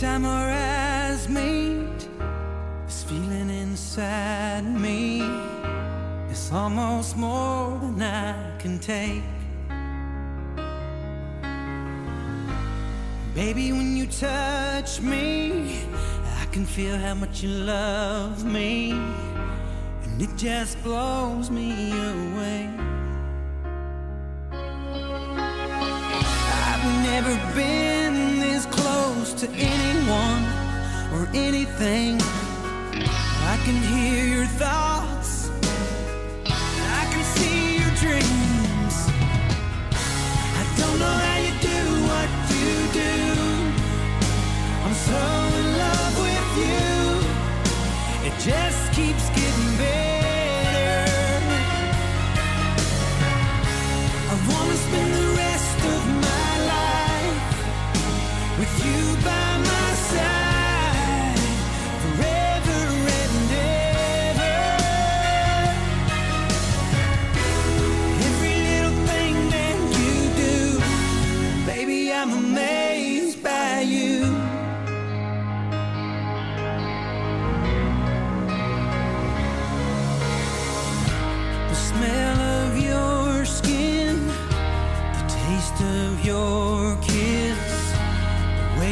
time our eyes meet, this feeling inside me is almost more than I can take. Baby, when you touch me, I can feel how much you love me, and it just blows me away. I've never been this close to anyone or anything. I can hear your thoughts, I can see your dreams. I don't know how you do what you do. I'm so in love with you. It just keeps getting better.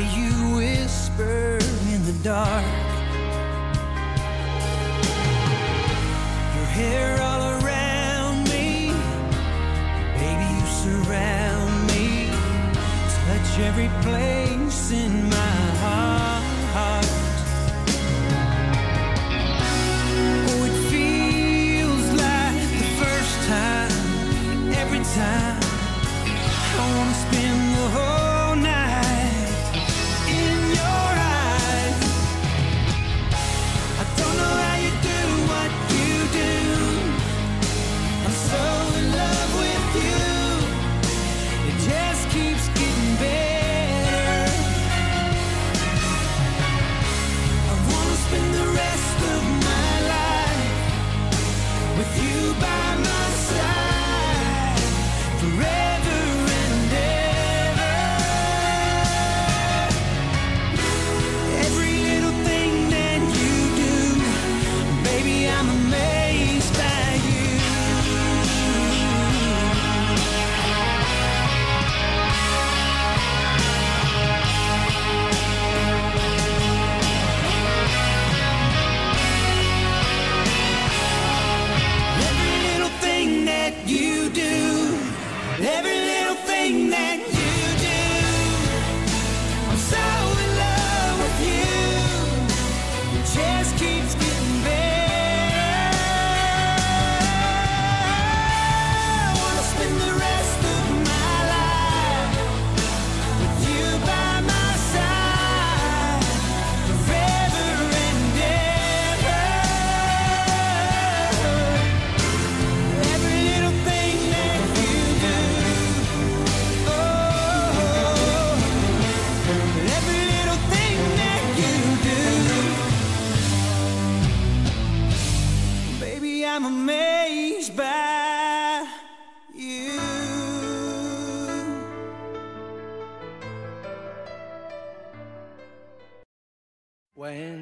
you whisper in the dark. Your hair all around me, baby, you surround me. Touch every place in my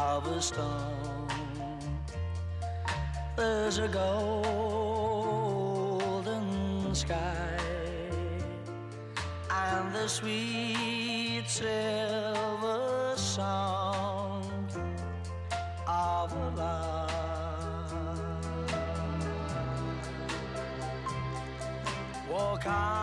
of a stone. There's a golden sky and the sweet silver sound of love. walk on.